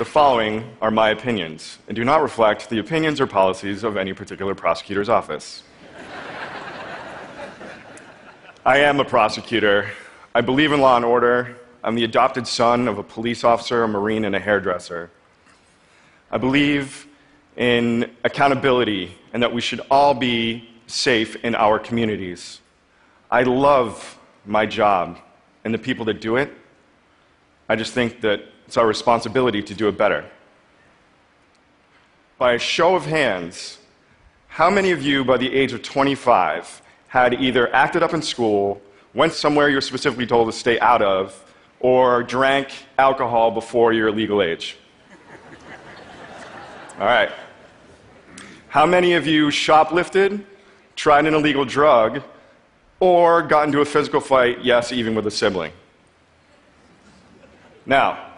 The following are my opinions and do not reflect the opinions or policies of any particular prosecutor's office. I am a prosecutor. I believe in law and order. I'm the adopted son of a police officer, a Marine, and a hairdresser. I believe in accountability and that we should all be safe in our communities. I love my job and the people that do it. I just think that it's our responsibility to do it better. By a show of hands, how many of you by the age of 25 had either acted up in school, went somewhere you're specifically told to stay out of, or drank alcohol before your legal age? All right. How many of you shoplifted, tried an illegal drug, or got into a physical fight, yes, even with a sibling? Now,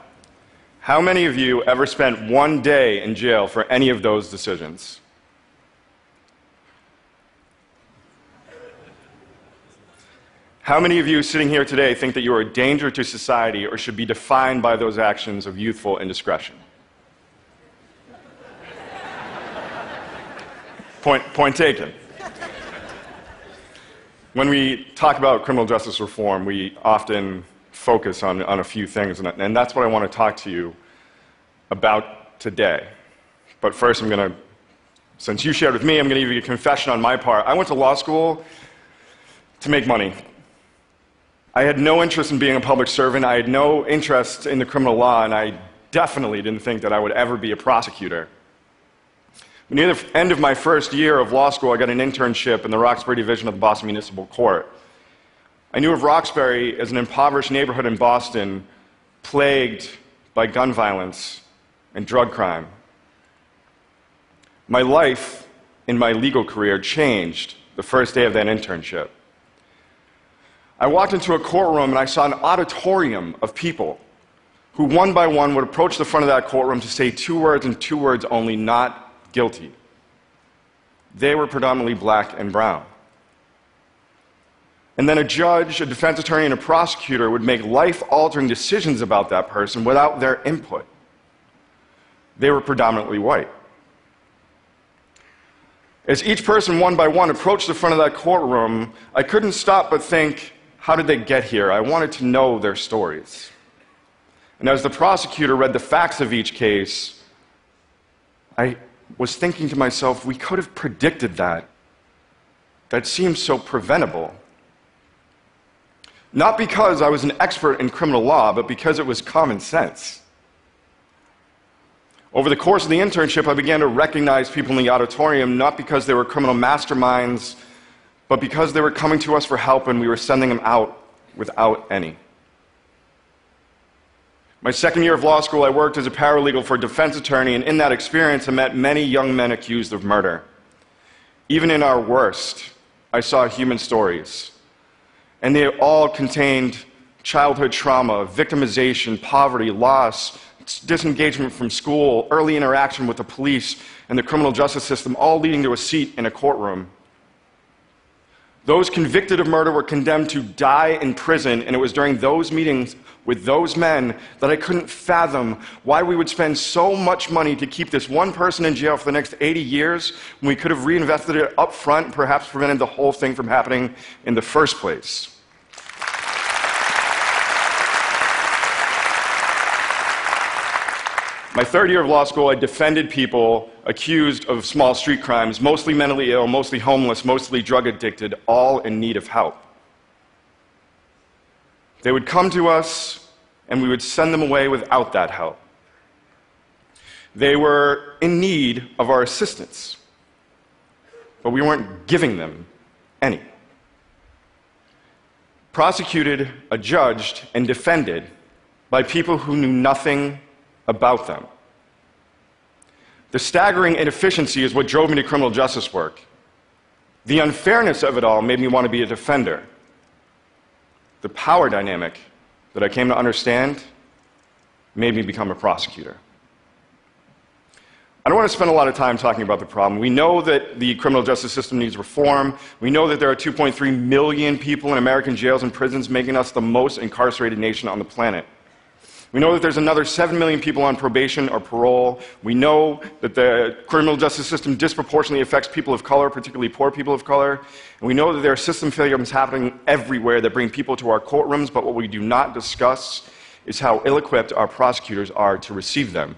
how many of you ever spent one day in jail for any of those decisions? How many of you sitting here today think that you are a danger to society or should be defined by those actions of youthful indiscretion? point, point taken. When we talk about criminal justice reform, we often focus on, on a few things, and, and that's what I want to talk to you about today. But first, I'm going to, since you shared with me, I'm going to give you a confession on my part. I went to law school to make money. I had no interest in being a public servant. I had no interest in the criminal law, and I definitely didn't think that I would ever be a prosecutor. Near the end of my first year of law school, I got an internship in the Roxbury Division of the Boston Municipal Court. I knew of Roxbury as an impoverished neighborhood in Boston plagued by gun violence and drug crime. My life in my legal career changed the first day of that internship. I walked into a courtroom and I saw an auditorium of people who, one by one, would approach the front of that courtroom to say two words and two words only not guilty. They were predominantly black and brown. And then a judge, a defense attorney, and a prosecutor would make life altering decisions about that person without their input. They were predominantly white. As each person, one by one, approached the front of that courtroom, I couldn't stop but think, how did they get here? I wanted to know their stories. And as the prosecutor read the facts of each case, I was thinking to myself, we could have predicted that. That seems so preventable. Not because I was an expert in criminal law, but because it was common sense. Over the course of the internship, I began to recognize people in the auditorium not because they were criminal masterminds, but because they were coming to us for help and we were sending them out without any. My second year of law school, I worked as a paralegal for a defense attorney, and in that experience, I met many young men accused of murder. Even in our worst, I saw human stories and they all contained childhood trauma, victimization, poverty, loss, disengagement from school, early interaction with the police and the criminal justice system, all leading to a seat in a courtroom. Those convicted of murder were condemned to die in prison, and it was during those meetings with those men that I couldn't fathom why we would spend so much money to keep this one person in jail for the next 80 years when we could have reinvested it up front and perhaps prevented the whole thing from happening in the first place. My third year of law school, I defended people accused of small street crimes, mostly mentally ill, mostly homeless, mostly drug addicted, all in need of help. They would come to us, and we would send them away without that help. They were in need of our assistance, but we weren't giving them any. Prosecuted, adjudged, and defended by people who knew nothing about them. The staggering inefficiency is what drove me to criminal justice work. The unfairness of it all made me want to be a defender. The power dynamic that I came to understand made me become a prosecutor. I don't want to spend a lot of time talking about the problem. We know that the criminal justice system needs reform. We know that there are 2.3 million people in American jails and prisons, making us the most incarcerated nation on the planet. We know that there's another 7 million people on probation or parole. We know that the criminal justice system disproportionately affects people of color, particularly poor people of color. And we know that there are system failures happening everywhere that bring people to our courtrooms, but what we do not discuss is how ill equipped our prosecutors are to receive them.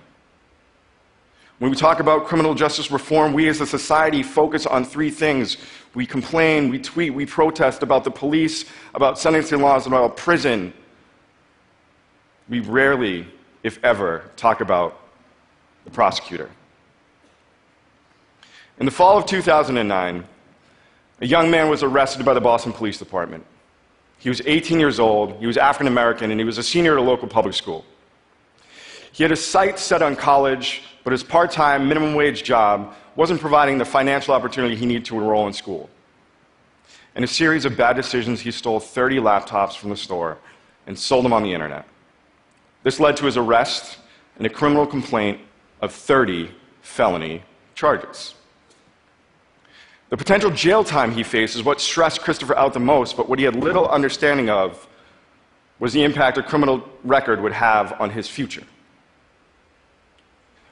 When we talk about criminal justice reform, we as a society focus on three things. We complain, we tweet, we protest about the police, about sentencing laws, and about prison we rarely, if ever, talk about the prosecutor. In the fall of 2009, a young man was arrested by the Boston Police Department. He was 18 years old, he was African American, and he was a senior at a local public school. He had his sights set on college, but his part time, minimum wage job wasn't providing the financial opportunity he needed to enroll in school. In a series of bad decisions, he stole 30 laptops from the store and sold them on the internet. This led to his arrest and a criminal complaint of 30 felony charges. The potential jail time he faced is what stressed Christopher out the most, but what he had little understanding of was the impact a criminal record would have on his future.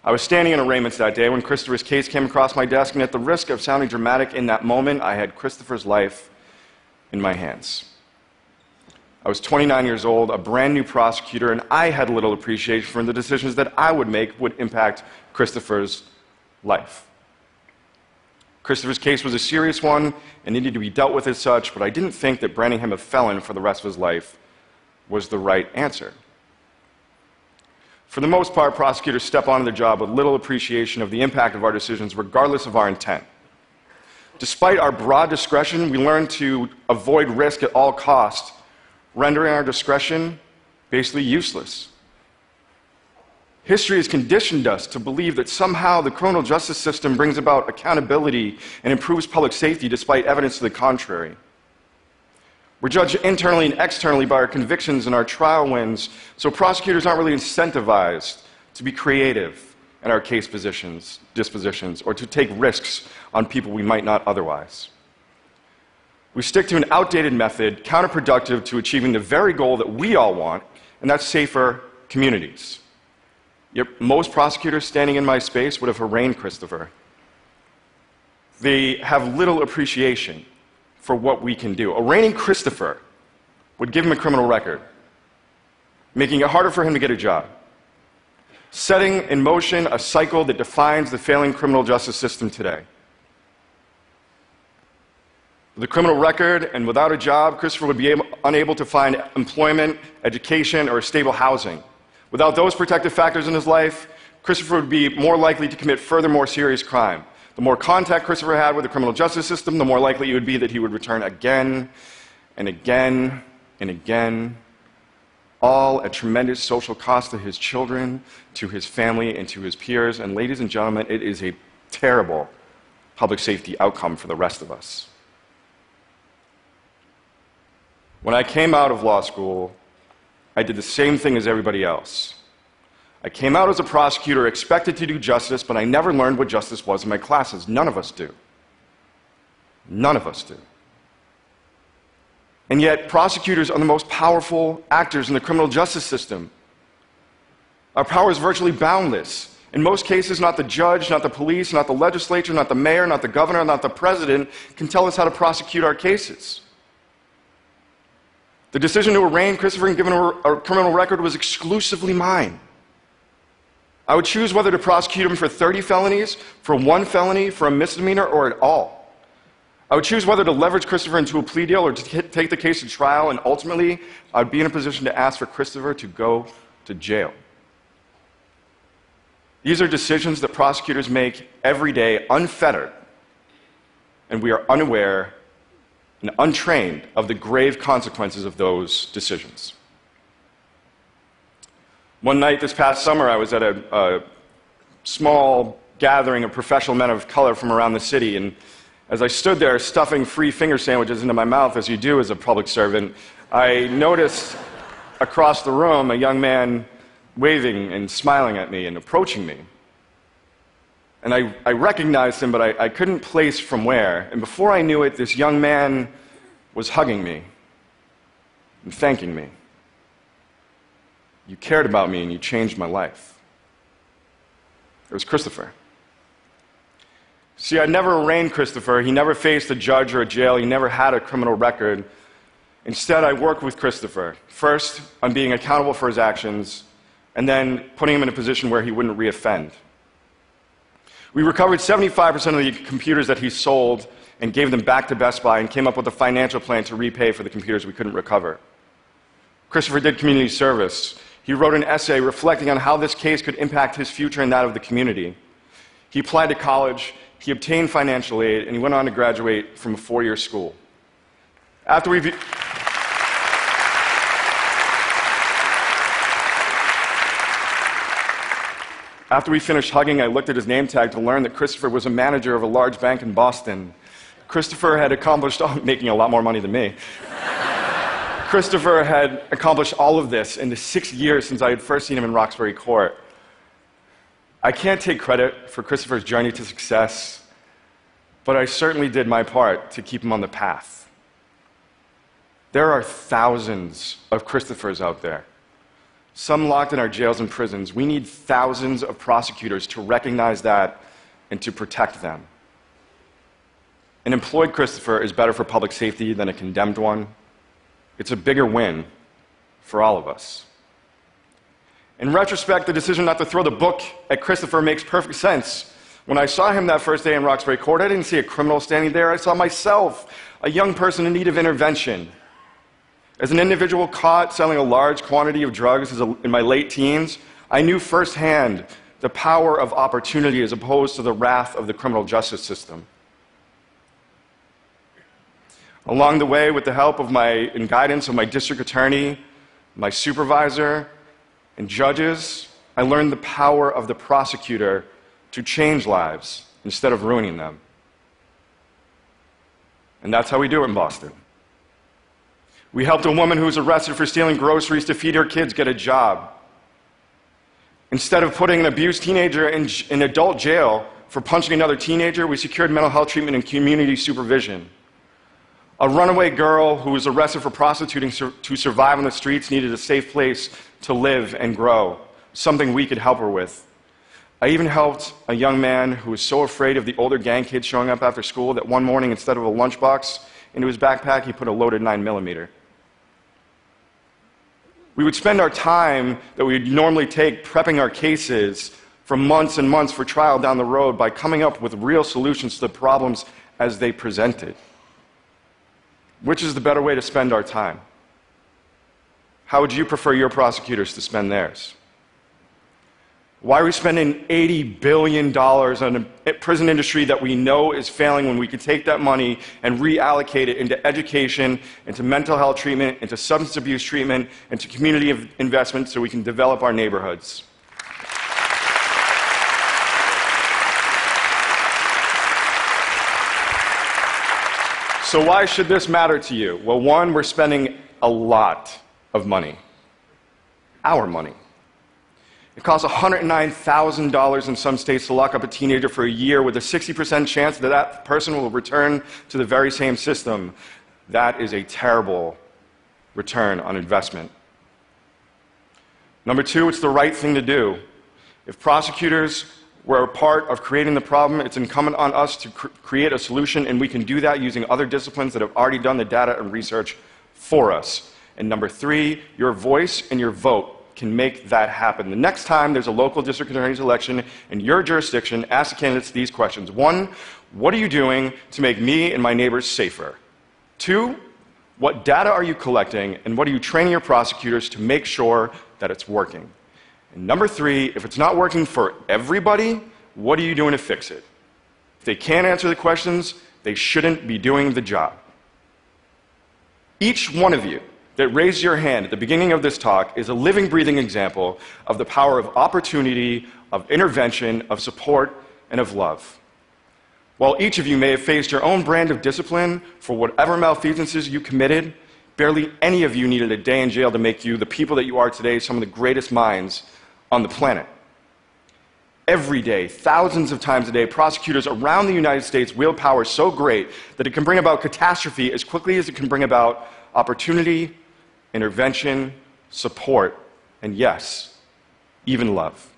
I was standing in arraignments that day when Christopher's case came across my desk, and at the risk of sounding dramatic in that moment, I had Christopher's life in my hands. I was 29 years old, a brand new prosecutor, and I had little appreciation for the decisions that I would make would impact Christopher's life. Christopher's case was a serious one and needed to be dealt with as such, but I didn't think that branding him a felon for the rest of his life was the right answer. For the most part, prosecutors step onto the job with little appreciation of the impact of our decisions, regardless of our intent. Despite our broad discretion, we learn to avoid risk at all costs rendering our discretion basically useless. History has conditioned us to believe that somehow the criminal justice system brings about accountability and improves public safety despite evidence to the contrary. We're judged internally and externally by our convictions and our trial wins, so prosecutors aren't really incentivized to be creative in our case positions, dispositions, or to take risks on people we might not otherwise. We stick to an outdated method, counterproductive to achieving the very goal that we all want, and that's safer communities. Yet most prosecutors standing in my space would have arraigned Christopher. They have little appreciation for what we can do. Arraigning Christopher would give him a criminal record, making it harder for him to get a job, setting in motion a cycle that defines the failing criminal justice system today. With a criminal record and without a job, Christopher would be able, unable to find employment, education, or stable housing. Without those protective factors in his life, Christopher would be more likely to commit further, more serious crime. The more contact Christopher had with the criminal justice system, the more likely it would be that he would return again and again and again, all at tremendous social cost to his children, to his family, and to his peers. And, ladies and gentlemen, it is a terrible public safety outcome for the rest of us. When I came out of law school, I did the same thing as everybody else. I came out as a prosecutor, expected to do justice, but I never learned what justice was in my classes. None of us do. None of us do. And yet, prosecutors are the most powerful actors in the criminal justice system. Our power is virtually boundless. In most cases, not the judge, not the police, not the legislature, not the mayor, not the governor, not the president can tell us how to prosecute our cases. The decision to arraign Christopher and give him a, criminal record was exclusively mine. I would choose whether to prosecute him for 30 felonies, for one felony, for a misdemeanor, or at all. I would choose whether to leverage Christopher into a plea deal or to take the case to trial, and ultimately, I'd be in a position to ask for Christopher to go to jail. These are decisions that prosecutors make every day, unfettered, and we are unaware and untrained of the grave consequences of those decisions. One night this past summer, I was at a, a small gathering of professional men of color from around the city, and as I stood there stuffing free finger sandwiches into my mouth, as you do as a public servant, I noticed across the room a young man waving and smiling at me and approaching me. And I, I recognized him, but I, I couldn't place from where. And before I knew it, this young man was hugging me and thanking me. You cared about me and you changed my life. It was Christopher. See, I never arraigned Christopher. He never faced a judge or a jail. He never had a criminal record. Instead, I worked with Christopher, first on being accountable for his actions, and then putting him in a position where he wouldn't reoffend. We recovered 75% of the computers that he sold and gave them back to Best Buy and came up with a financial plan to repay for the computers we couldn't recover. Christopher did community service. He wrote an essay reflecting on how this case could impact his future and that of the community. He applied to college, he obtained financial aid, and he went on to graduate from a four year school. After we After we finished hugging, I looked at his name tag to learn that Christopher was a manager of a large bank in Boston. Christopher had accomplished, oh, making a lot more money than me. Christopher had accomplished all of this in the six years since I had first seen him in Roxbury Court. I can't take credit for Christopher's journey to success, but I certainly did my part to keep him on the path. There are thousands of Christophers out there some locked in our jails and prisons. We need thousands of prosecutors to recognize that and to protect them. An employed Christopher is better for public safety than a condemned one. It's a bigger win for all of us. In retrospect, the decision not to throw the book at Christopher makes perfect sense. When I saw him that first day in Roxbury Court, I didn't see a criminal standing there. I saw myself, a young person in need of intervention. As an individual caught selling a large quantity of drugs in my late teens, I knew firsthand the power of opportunity as opposed to the wrath of the criminal justice system. Along the way, with the help of my and guidance of my district attorney, my supervisor, and judges, I learned the power of the prosecutor to change lives instead of ruining them. And that's how we do it in Boston. We helped a woman who was arrested for stealing groceries to feed her kids get a job. Instead of putting an abused teenager in, in adult jail for punching another teenager, we secured mental health treatment and community supervision. A runaway girl who was arrested for prostituting to survive on the streets needed a safe place to live and grow, something we could help her with. I even helped a young man who was so afraid of the older gang kids showing up after school that one morning, instead of a lunchbox into his backpack, he put a loaded 9 millimeter. We would spend our time that we would normally take prepping our cases for months and months for trial down the road by coming up with real solutions to the problems as they presented. Which is the better way to spend our time? How would you prefer your prosecutors to spend theirs? Why are we spending $80 billion on a prison industry that we know is failing when we could take that money and reallocate it into education, into mental health treatment, into substance abuse treatment, into community investment so we can develop our neighborhoods? So, why should this matter to you? Well, one, we're spending a lot of money, our money. It costs $109,000 in some states to lock up a teenager for a year with a 60% chance that that person will return to the very same system. That is a terrible return on investment. Number two, it's the right thing to do. If prosecutors were a part of creating the problem, it's incumbent on us to cr- create a solution, and we can do that using other disciplines that have already done the data and research for us. And number three, your voice and your vote can make that happen. The next time there's a local district attorney's election in your jurisdiction, ask the candidates these questions. One, what are you doing to make me and my neighbors safer? Two, what data are you collecting and what are you training your prosecutors to make sure that it's working? And number three, if it's not working for everybody, what are you doing to fix it? If they can't answer the questions, they shouldn't be doing the job. Each one of you that raised your hand at the beginning of this talk is a living, breathing example of the power of opportunity, of intervention, of support, and of love. While each of you may have faced your own brand of discipline for whatever malfeasances you committed, barely any of you needed a day in jail to make you the people that you are today, some of the greatest minds on the planet. Every day, thousands of times a day, prosecutors around the United States wield power so great that it can bring about catastrophe as quickly as it can bring about opportunity intervention, support, and yes, even love.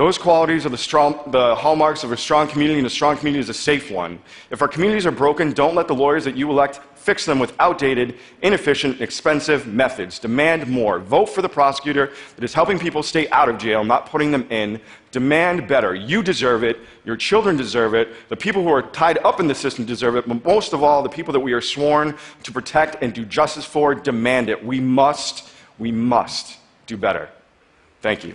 Those qualities are the, strong, the hallmarks of a strong community, and a strong community is a safe one. If our communities are broken, don't let the lawyers that you elect fix them with outdated, inefficient, expensive methods. Demand more. Vote for the prosecutor that is helping people stay out of jail, not putting them in. Demand better. You deserve it. Your children deserve it. The people who are tied up in the system deserve it. But most of all, the people that we are sworn to protect and do justice for demand it. We must, we must do better. Thank you.